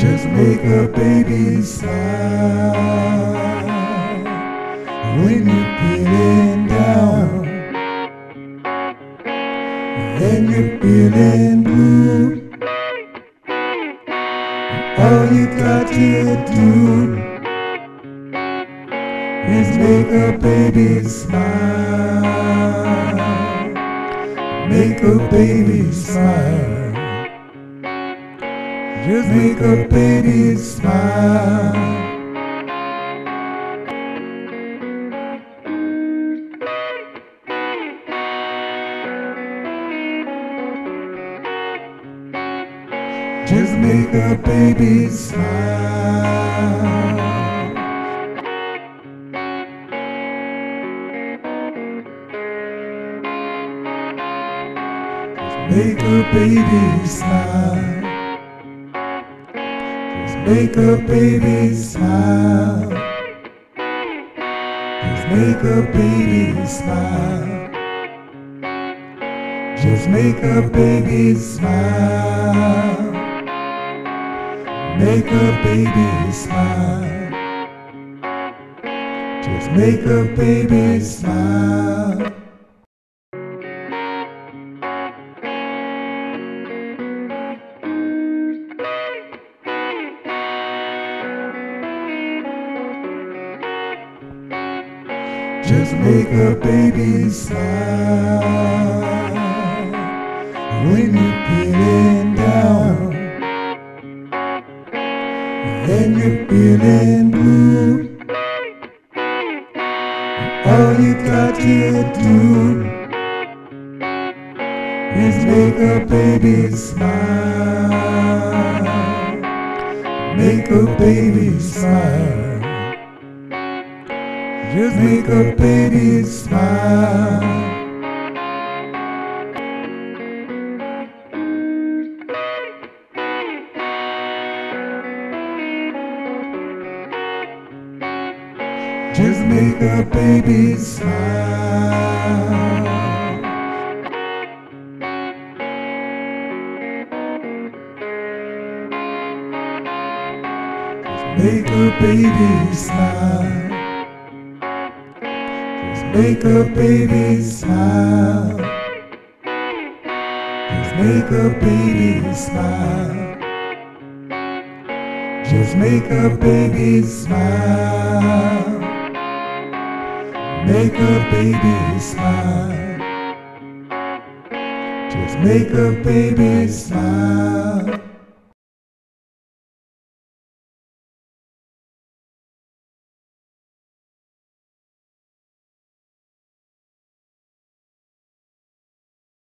Just make a baby smile when you're feeling down and you're feeling blue. All you got to do is make a baby smile. Make a baby smile. Just make a baby smile. Just make a baby smile. Make a baby smile. Make a baby smile. Just make a baby smile. Just make a baby smile. Make a baby smile. Just make a baby smile. Just make a baby smile when you're feeling down and you're feeling blue. All you got to do is make a baby smile. Make a baby smile. Just make a baby smile. Just make a baby smile. Just make a baby smile. Make a baby smile. Just make a baby smile. Just make a baby smile. Make a baby smile. Just make a baby smile.